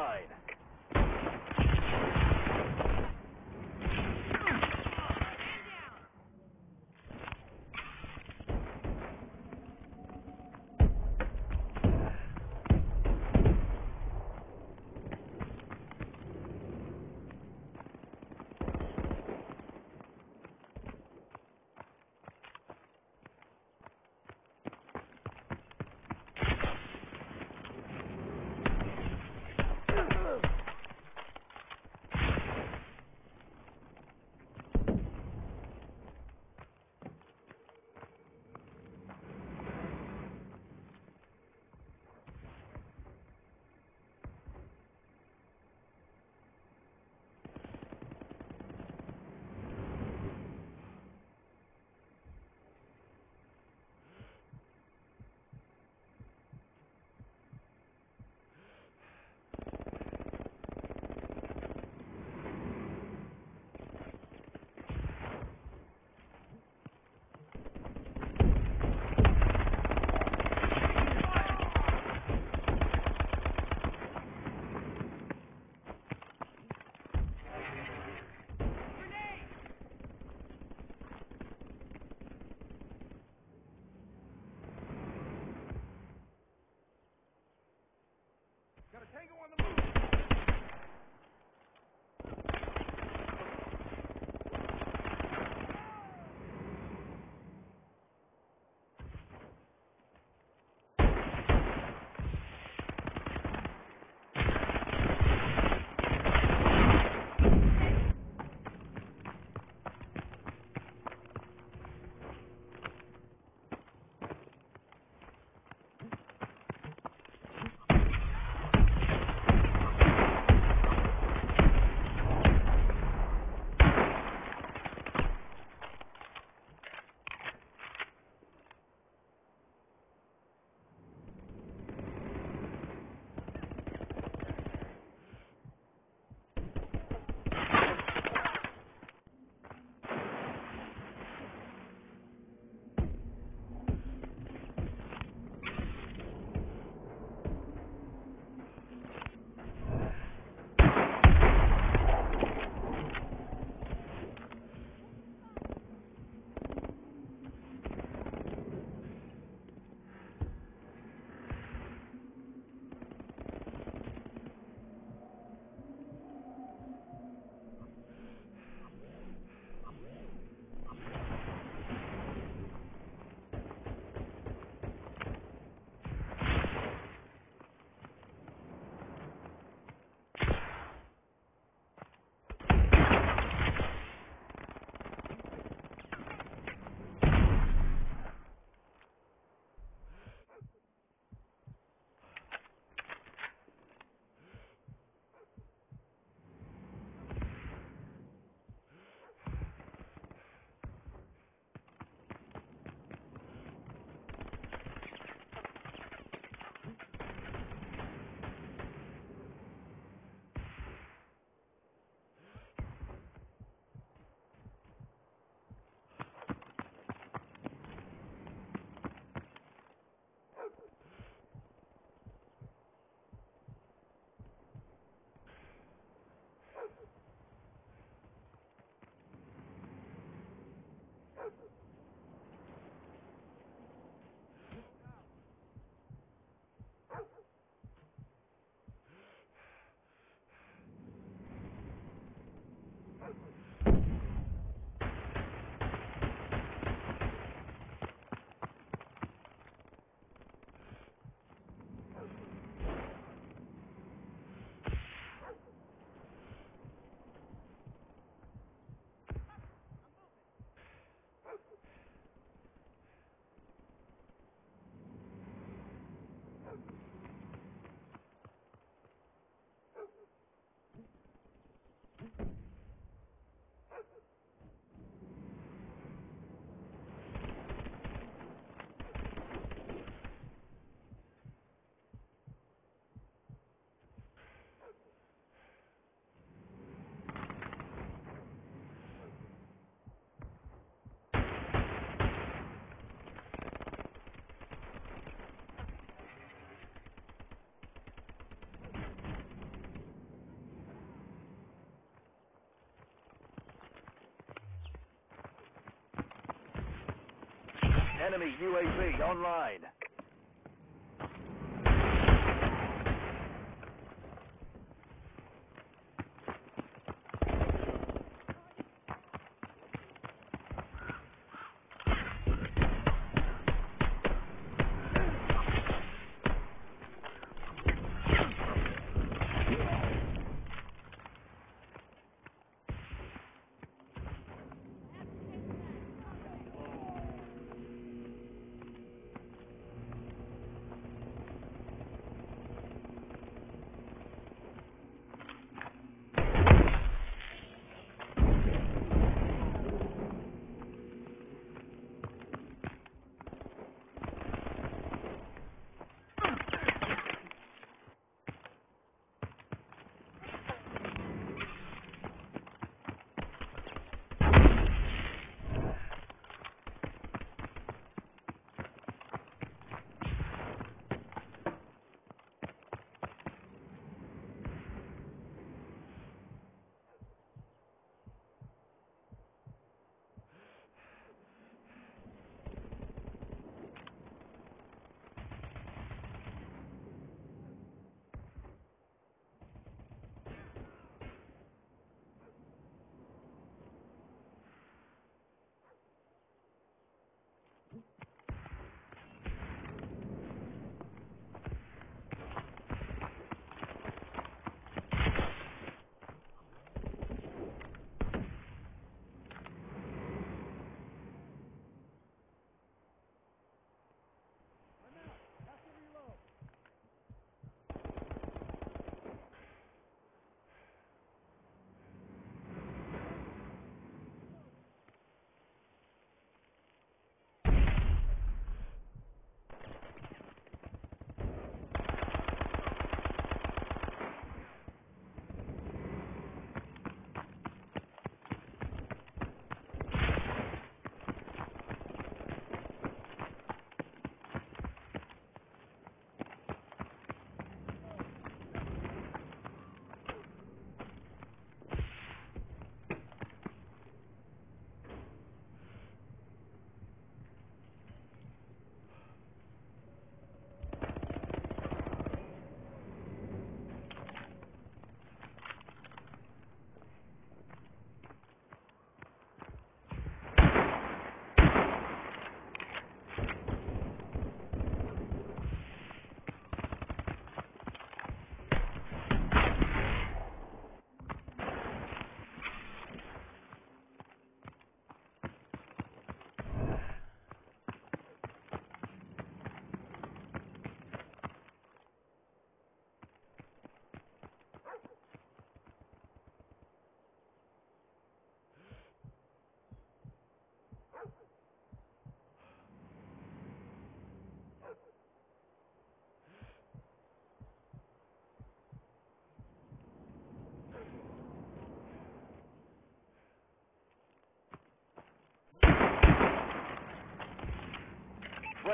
line. Enemy UAV online.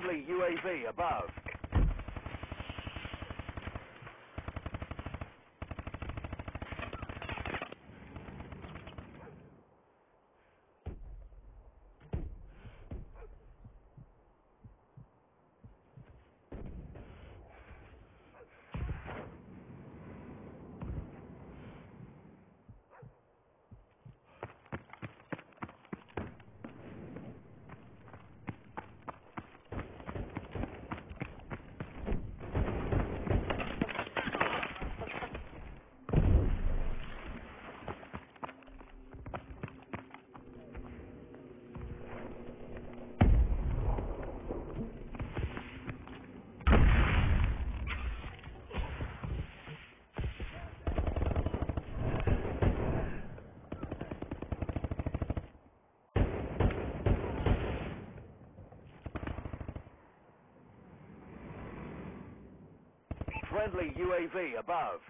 Friendly UAV above. Friendly UAV above.